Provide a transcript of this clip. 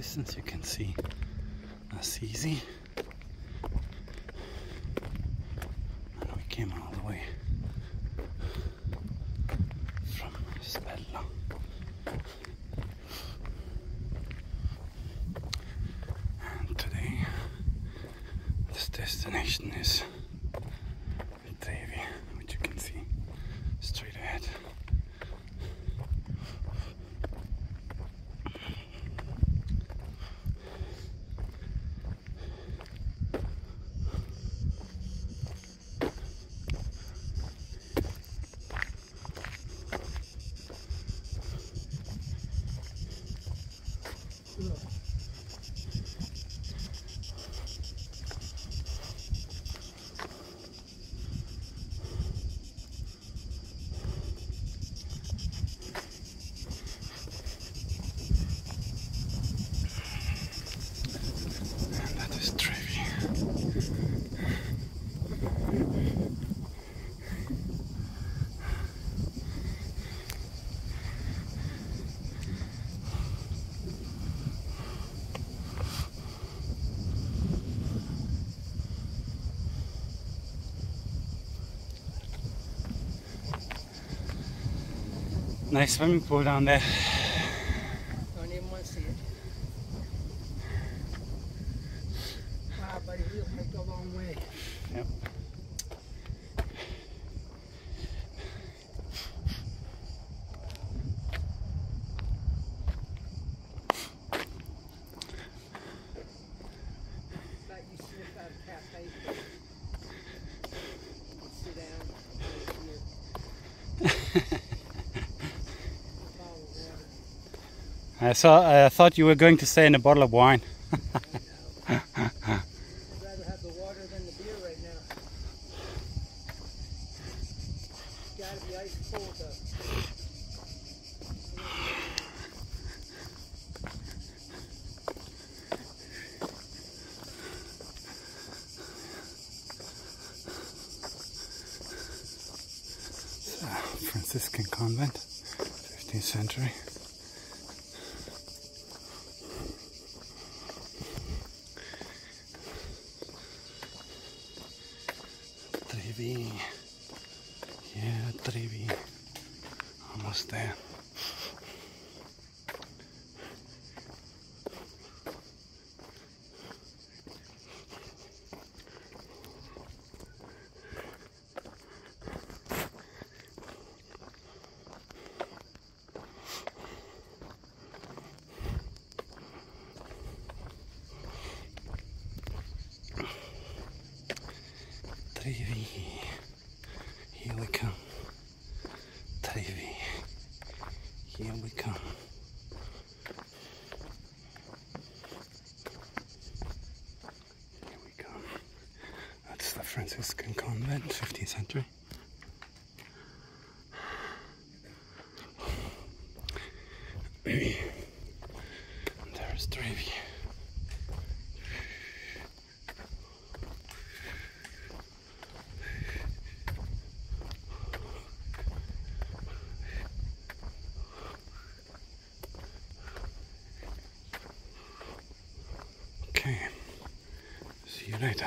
distance you can see Assisi. And we came all the way from Spello. And today this destination is Trevi, which you can see straight ahead. And that is Trevi. Nice swimming pool down there. I saw. I thought you were going to say in a bottle of wine. Cold. Franciscan convent, 15th century. Trevi. Yeah, Trevi. Almost there. Триві. Гілика. Триві. Гілика. That's the Franciscan convent, 15th century. Maybe. Näitä.